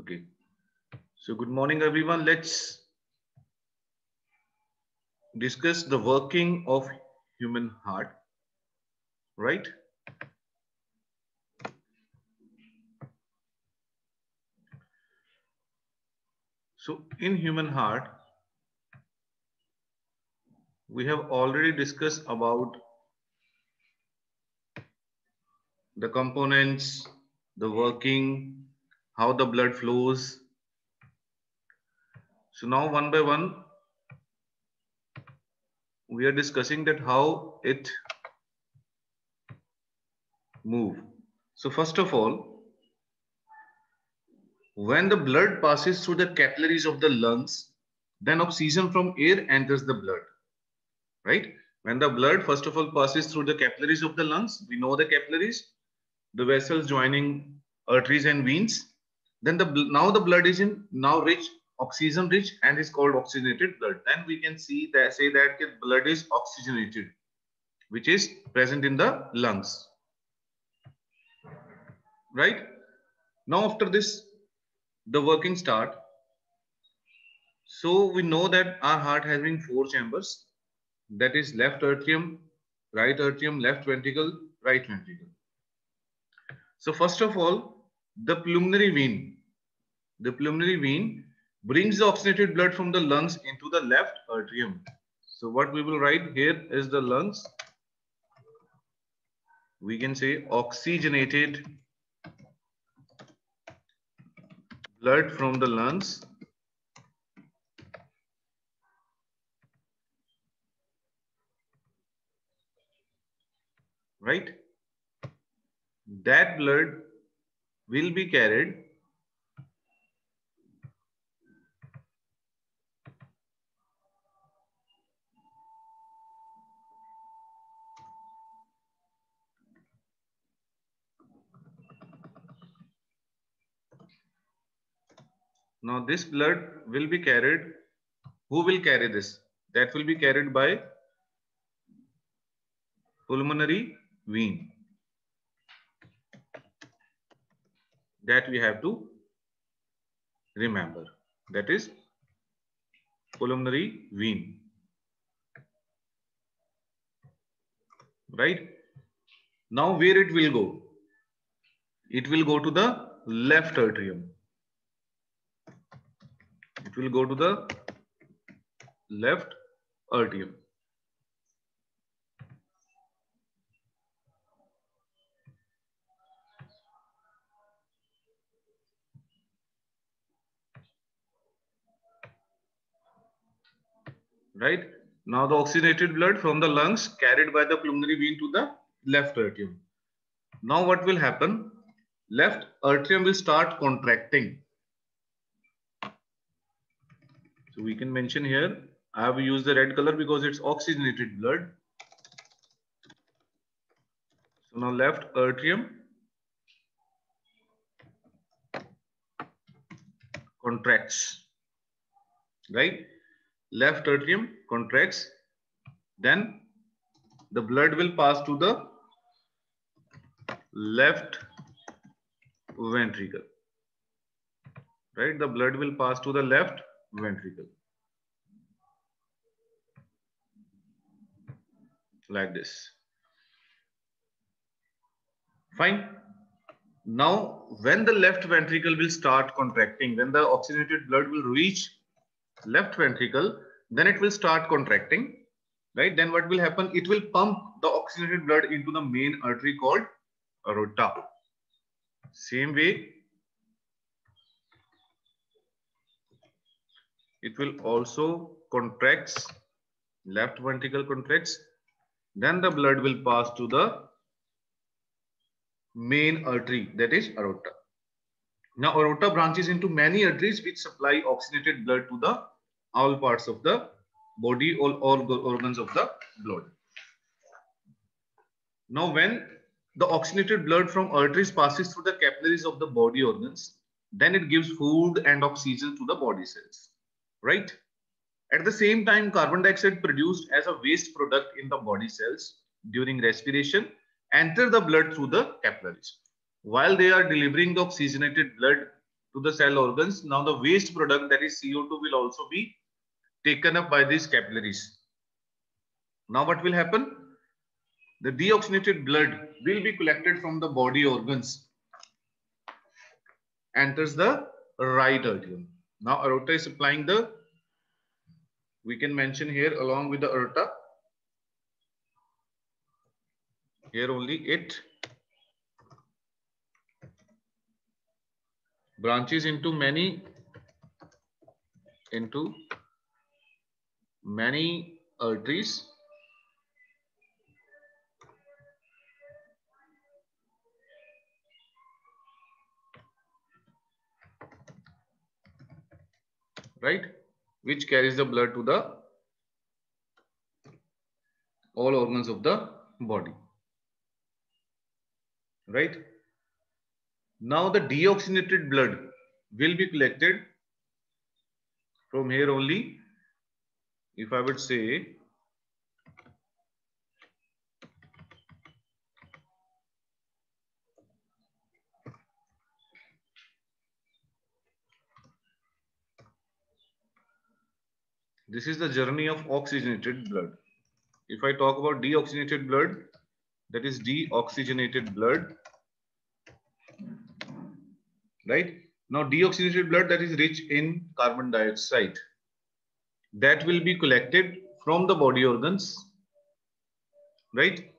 Okay. So good morning, everyone. Let's discuss the working of human heart, right? So in human heart, we have already discussed about the components, the working, how the blood flows. So now one by one, we are discussing that how it move. So first of all, when the blood passes through the capillaries of the lungs, then oxygen from air enters the blood, right? When the blood, first of all, passes through the capillaries of the lungs, we know the capillaries, the vessels joining arteries and veins. Then the now the blood is in now rich, oxygen rich and is called oxygenated blood. Then we can see that say that blood is oxygenated, which is present in the lungs. Right? Now after this, the working start. So we know that our heart has been four chambers. That is left atrium, right atrium, left ventricle, right ventricle. So first of all, the pulmonary vein. The pulmonary vein brings the oxygenated blood from the lungs into the left atrium. So what we will write here is the lungs. We can say oxygenated blood from the lungs right that blood will be carried Now this blood will be carried. Who will carry this? That will be carried by pulmonary vein. That we have to remember. That is pulmonary vein. Right? Now where it will go? It will go to the left atrium it will go to the left atrium. Right? Now the oxygenated blood from the lungs carried by the pulmonary vein to the left atrium. Now what will happen? Left atrium will start contracting so we can mention here, I have used the red color because it's oxygenated blood. So now left atrium contracts, right? Left atrium contracts. Then the blood will pass to the left ventricle, right? The blood will pass to the left ventricle. Like this. Fine. Now, when the left ventricle will start contracting, when the oxygenated blood will reach left ventricle, then it will start contracting, right? Then what will happen? It will pump the oxygenated blood into the main artery called aorta. Same way, it will also contracts left ventricle contracts then the blood will pass to the main artery that is aorta now aorta branches into many arteries which supply oxygenated blood to the all parts of the body all, all organs of the blood now when the oxygenated blood from arteries passes through the capillaries of the body organs then it gives food and oxygen to the body cells right? At the same time, carbon dioxide produced as a waste product in the body cells during respiration enter the blood through the capillaries. While they are delivering the oxygenated blood to the cell organs. Now the waste product that is CO2 will also be taken up by these capillaries. Now what will happen? The deoxygenated blood will be collected from the body organs, enters the right atrium. Now aorta is supplying the, we can mention here along with the aorta, here only it branches into many into many arteries. Right? Which carries the blood to the all organs of the body. Right now the deoxygenated blood will be collected from here only if i would say This is the journey of oxygenated blood. If I talk about deoxygenated blood, that is deoxygenated blood. Right? Now deoxygenated blood that is rich in carbon dioxide. That will be collected from the body organs. Right?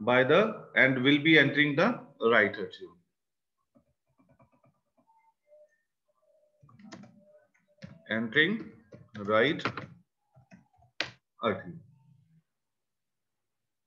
By the and will be entering the right atrium. Entering right artery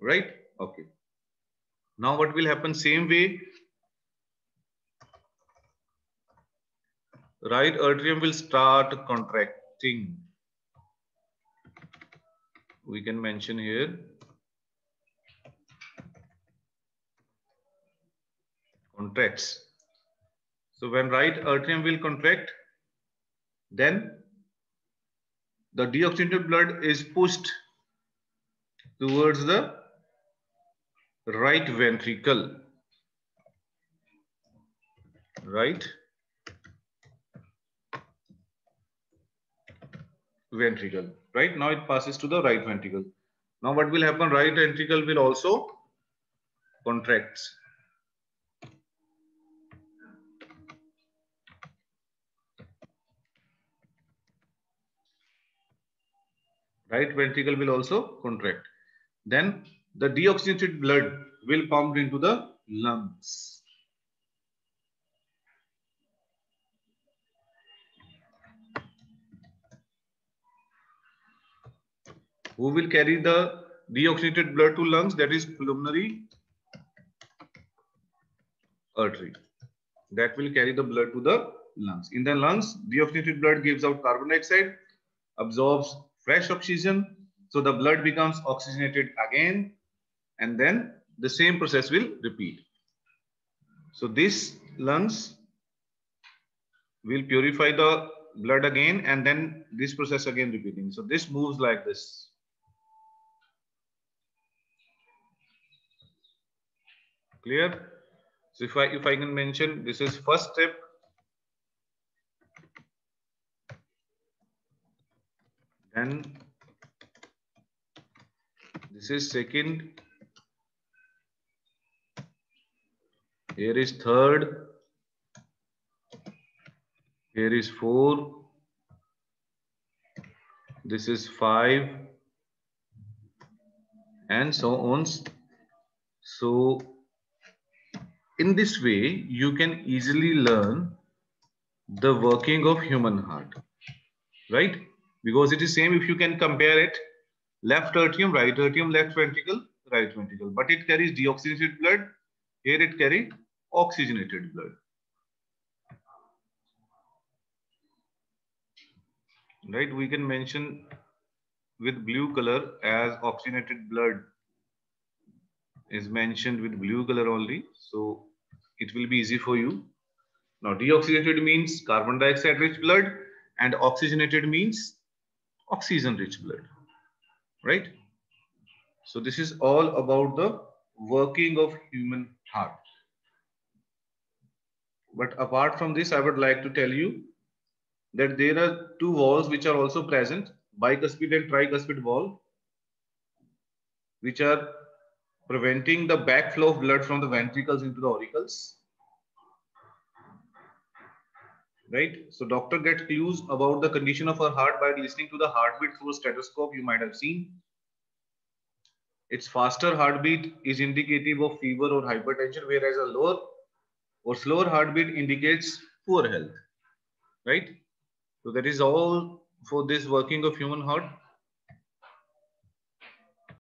right okay now what will happen same way right atrium will start contracting. We can mention here. Contracts. So when right atrium will contract then the deoxygenated blood is pushed towards the right ventricle. Right ventricle right now it passes to the right ventricle now what will happen right ventricle will also contract right ventricle will also contract. Then the deoxygenated blood will pump into the lungs. Who will carry the deoxygenated blood to lungs? That is pulmonary artery. That will carry the blood to the lungs. In the lungs, deoxygenated blood gives out carbon dioxide, absorbs fresh oxygen. So the blood becomes oxygenated again and then the same process will repeat. So this lungs will purify the blood again and then this process again repeating. So this moves like this. Clear? So if I if I can mention this is first step. Then this is second. Here is third. Here is four. This is five. And so on. So in this way you can easily learn the working of human heart right? Because it is same if you can compare it left atrium right atrium left ventricle right ventricle. But it carries deoxygenated blood here it carries oxygenated blood. Right we can mention with blue color as oxygenated blood is mentioned with blue color only. So it will be easy for you now deoxygenated means carbon dioxide rich blood and oxygenated means oxygen rich blood, right? So this is all about the working of human heart. But apart from this, I would like to tell you that there are two valves which are also present, bicuspid and tricuspid valve, which are preventing the backflow of blood from the ventricles into the auricles. Right? So doctor gets clues about the condition of her heart by listening to the heartbeat through a stethoscope you might have seen. Its faster heartbeat is indicative of fever or hypertension, whereas a lower or slower heartbeat indicates poor health. Right? So that is all for this working of human heart.